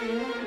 Mm-hmm.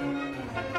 Música